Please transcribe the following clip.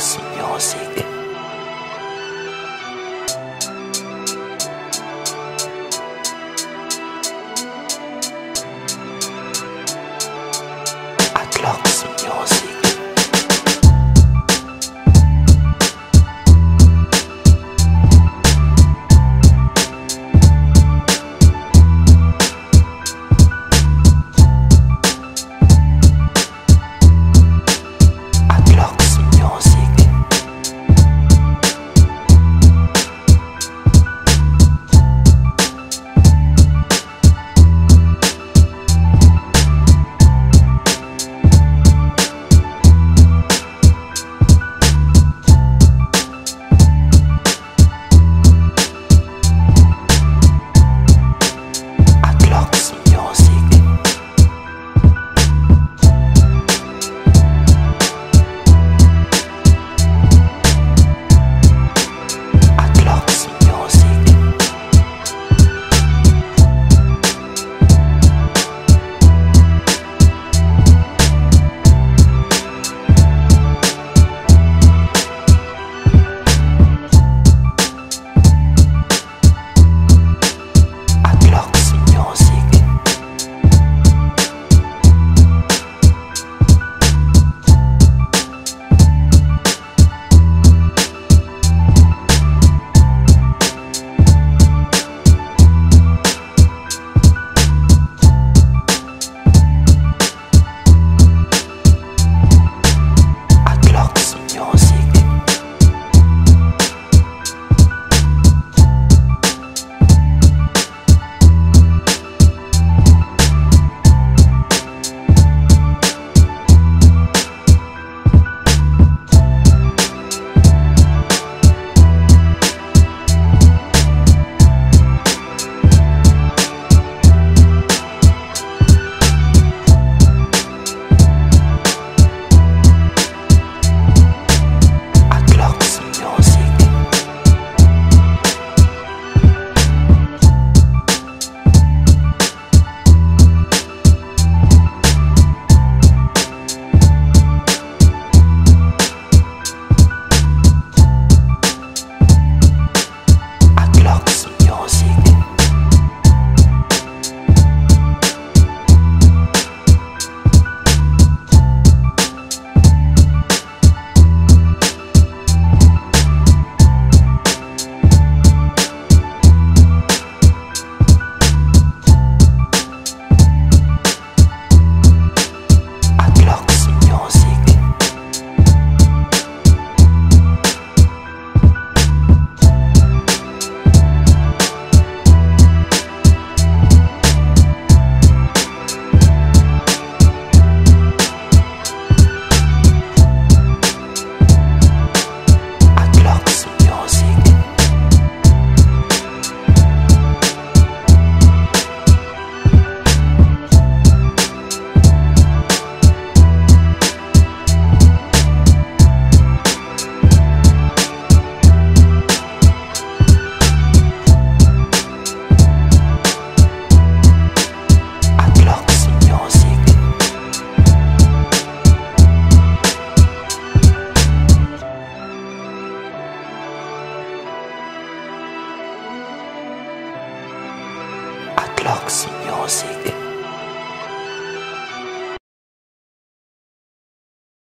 relaxing your. Relax music.